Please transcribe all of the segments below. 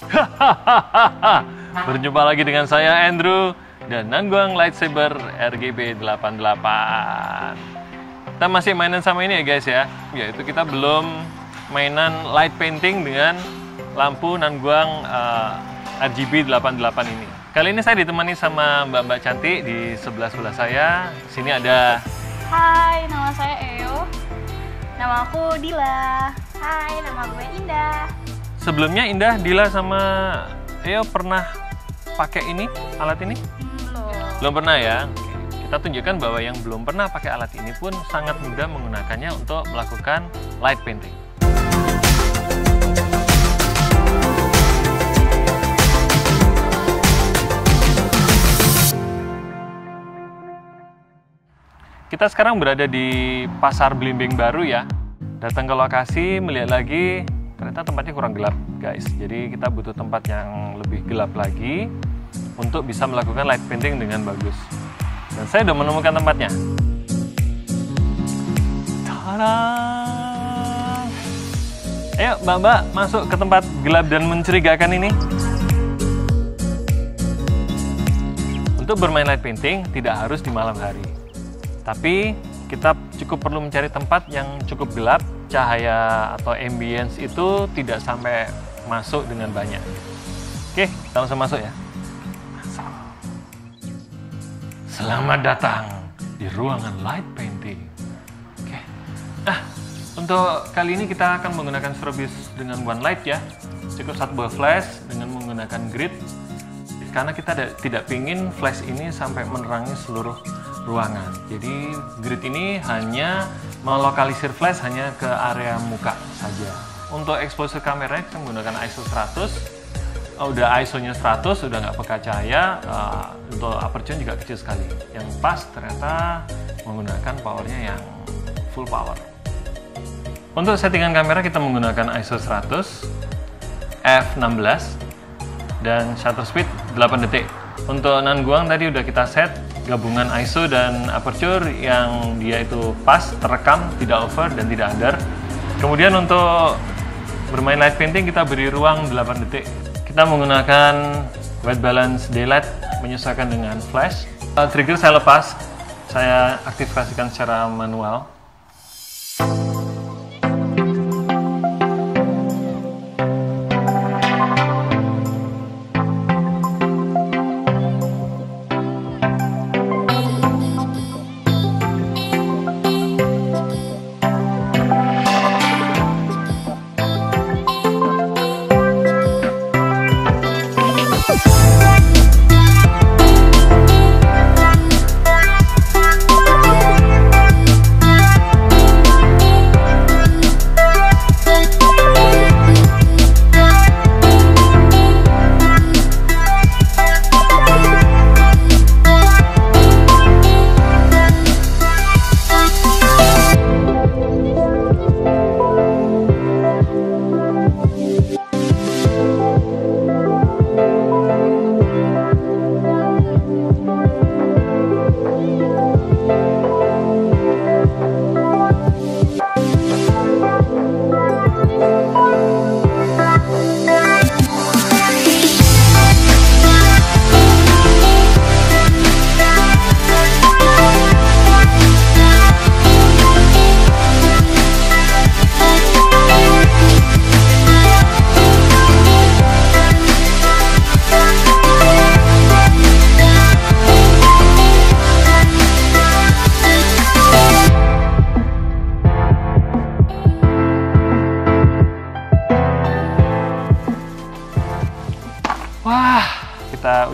Berjumpa lagi dengan saya Andrew dan Nangguang Lightsaber RGB 88. Kita masih mainan sama ini ya guys ya. Yaitu kita belum mainan light painting dengan lampu Nangguang uh, RGB 88 ini. Kali ini saya ditemani sama Mbak-mbak cantik di sebelah-sebelah saya. Sini ada Hai, nama saya Eo. Nama aku Dila. Hai, nama gue Indah. Sebelumnya Indah, Dila sama Eo pernah pakai ini alat ini? Belum. Belum pernah ya? Kita tunjukkan bahwa yang belum pernah pakai alat ini pun sangat mudah menggunakannya untuk melakukan light painting. Kita sekarang berada di Pasar Belimbing Baru ya. Datang ke lokasi, melihat lagi, ternyata tempatnya kurang gelap guys. Jadi kita butuh tempat yang lebih gelap lagi untuk bisa melakukan light painting dengan bagus. Dan saya sudah menemukan tempatnya. Tada! Ayo mbak-mbak masuk ke tempat gelap dan mencurigakan ini. Untuk bermain light painting tidak harus di malam hari. Tapi kita cukup perlu mencari tempat yang cukup gelap, cahaya atau ambience itu tidak sampai masuk dengan banyak. Oke, langsung masuk ya. Selamat datang di ruangan light painting. Oke. Nah, untuk kali ini kita akan menggunakan strobis dengan one light ya. Cukup satu buah flash dengan menggunakan grid. Karena kita tidak pingin flash ini sampai menerangi seluruh ruangan. Jadi grid ini hanya melokalisir flash hanya ke area muka saja. Untuk exposure kamera kita menggunakan ISO 100. Oh, udah ISO-nya 100, udah nggak peka cahaya. Uh, untuk aperture juga kecil sekali. Yang pas ternyata menggunakan powernya yang full power. Untuk settingan kamera kita menggunakan ISO 100, f16, dan shutter speed 8 detik. Untuk Nanguang tadi udah kita set gabungan ISO dan aperture yang dia itu pas, terekam, tidak over dan tidak under. Kemudian untuk bermain light painting kita beri ruang 8 detik. Kita menggunakan white balance daylight menyesuaikan dengan flash. Uh, Trigger saya lepas, saya aktifasikan secara manual.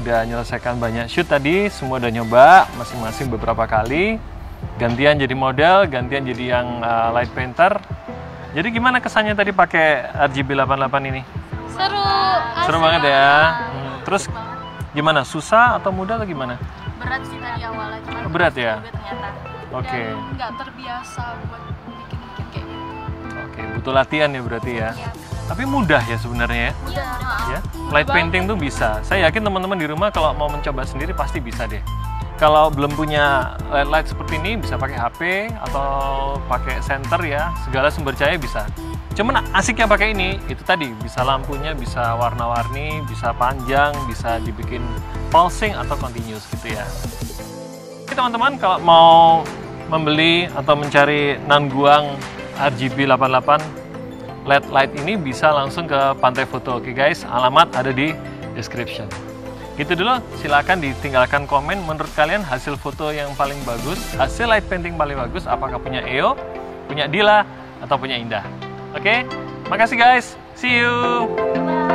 Udah menyelesaikan banyak shoot tadi, semua udah nyoba masing-masing beberapa kali. Gantian jadi model, gantian jadi yang uh, light painter. Jadi gimana kesannya tadi pakai RGB 88 ini? Seru. Seru banget ya. Hmm, Terus gimana? Susah atau mudah atau gimana? Berat sih tadi awalnya, cuman Berat ya? Oke. Dan nggak terbiasa buat bikin-bikin kayak gitu. Oke, butuh latihan ya berarti ya. Iya. Tapi mudah ya sebenarnya ya. Mudah, mudah. ya. Light painting tuh bisa. Saya yakin teman-teman di rumah kalau mau mencoba sendiri pasti bisa deh. Kalau belum punya light light seperti ini bisa pakai HP atau pakai center ya. Segala sumber cahaya bisa. Cuman asiknya pakai ini itu tadi bisa lampunya bisa warna-warni, bisa panjang, bisa dibikin pulsing atau continuous gitu ya. Oke teman-teman kalau mau membeli atau mencari Nanguang RGB 88 LED light ini bisa langsung ke Pantai Foto. Oke guys, alamat ada di description. Gitu dulu, silakan ditinggalkan komen menurut kalian hasil foto yang paling bagus, hasil light painting paling bagus apakah punya EO, punya Dila, atau punya Indah. Oke, makasih guys. See you. Bye.